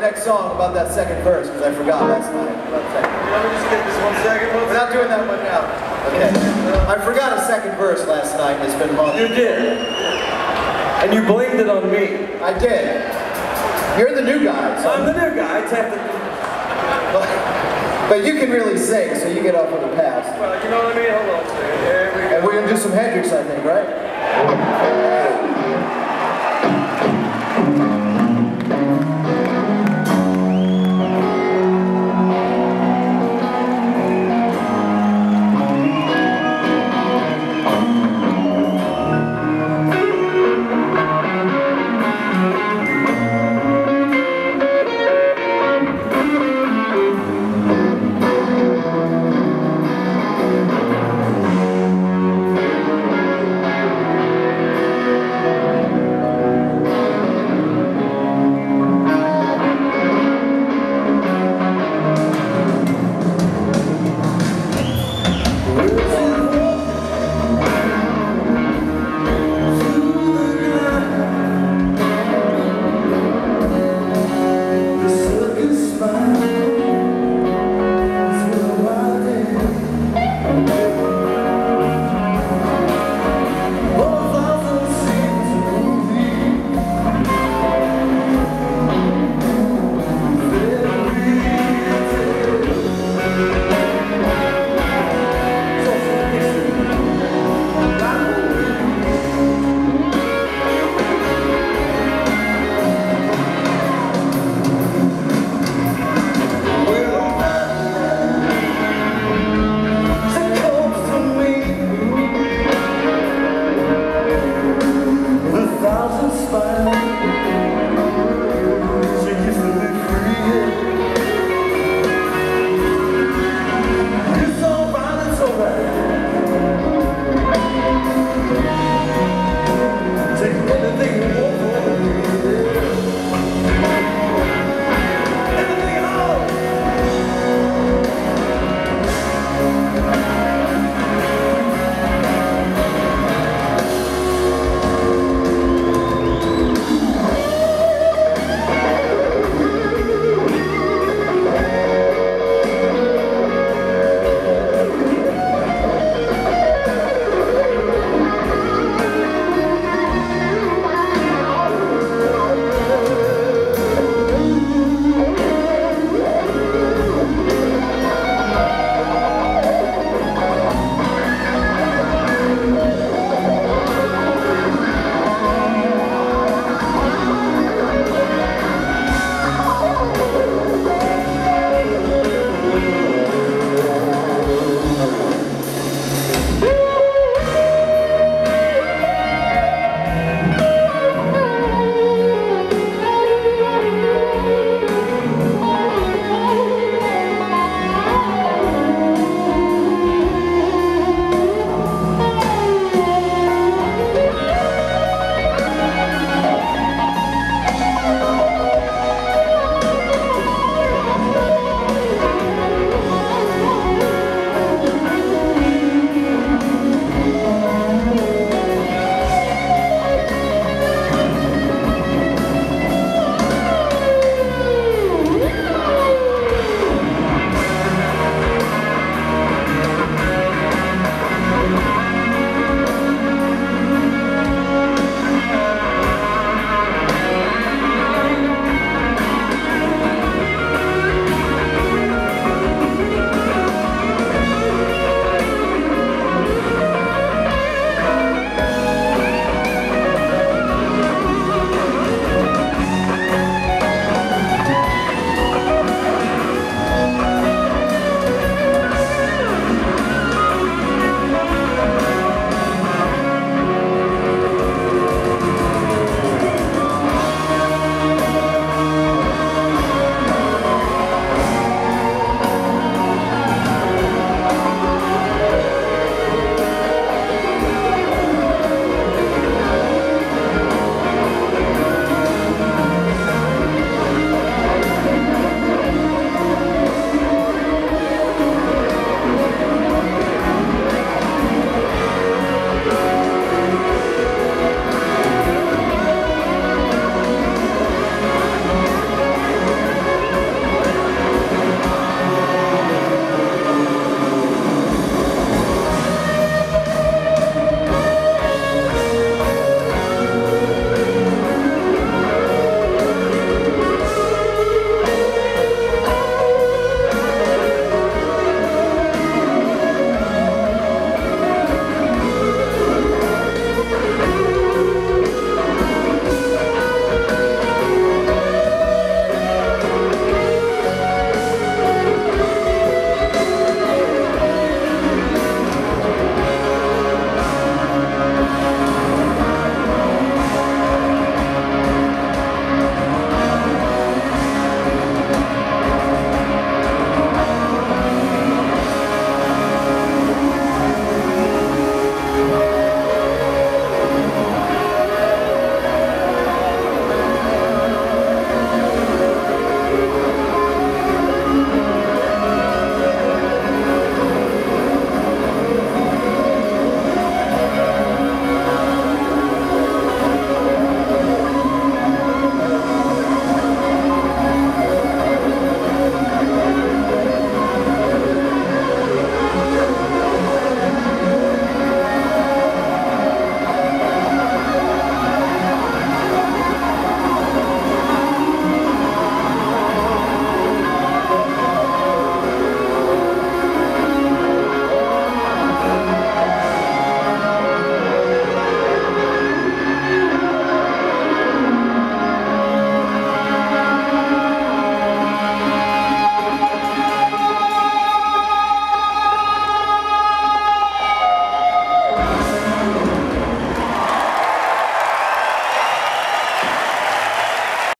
next song about that second verse because I forgot last night. Let me just get this one second. We're not doing that one now. Okay. I forgot a second verse last night. It's been months. You did. And you blamed it on me. I did. You're the new guy, so I'm the new guy. technically. but you can really sing, so you get off with the pass. Well, you know what I mean? Hold on. Here we go. And we're gonna do some Hendrix, I think, right?